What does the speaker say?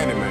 enemy.